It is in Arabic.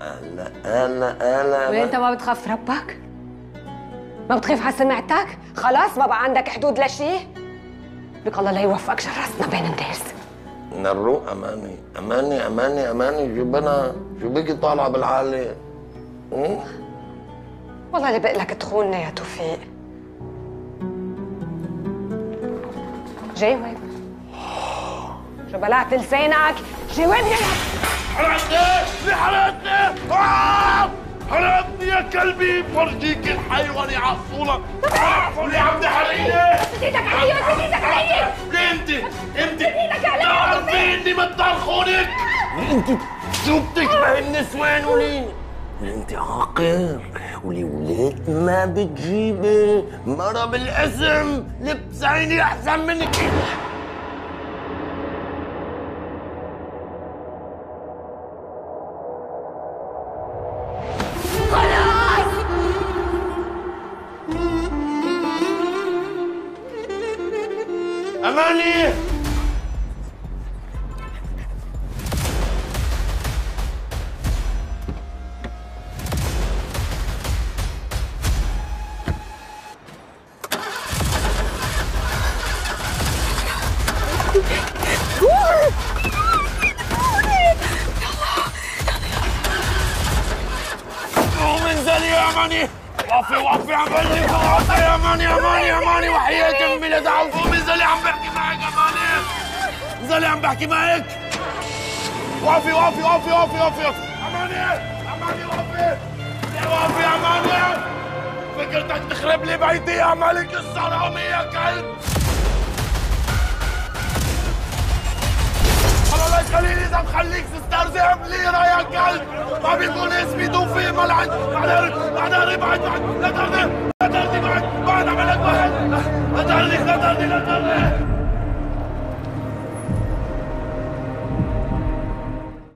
هلا هلا هلا وانت ما بتخاف ربك؟ ما بتخاف على سمعتك؟ خلاص ما بقى عندك حدود لشيء؟ لك الله لا يوفقك شرستنا بين الناس نروق أماني أماني أماني أماني شو بنا شو بكي طالعه بالعالي مم؟ والله اللي بقلك تخوننا يا توفيق جاي وين؟ شو بلعت لسانك؟ جاوبني حرقتني كلبي فرجيك الحيوان يعصونا عفوا يا عم حرقيني إيدك علي بس إيدك علي انت؟ انت إيدك علي تعرفي اني انت شو بتشبه النسوان ولي. انت عاقر ولي ولاد ما بتجيبي. مرة بالاسم لبس عيني أحسن منك. اماني قوم وقفي وقفي عم بقول لك وقفي يا اماني يا اماني يا اماني وحياة امي لا انزلي عم بحكي معك يا اماني انزلي عم بحكي معك؟ وقفي وقفي وقفي وقفي وقفي اماني اماني وقفي وقفي يا فكرتك تخرب لي بيتي يا ملك الصرامي يا كلب. يخليني إذا مخليك تسترزق بليرة يا كلب ما بيكون اسمي توفيق ملعن بعدين بعدين ابعد بعد لا ترضي لا ترضي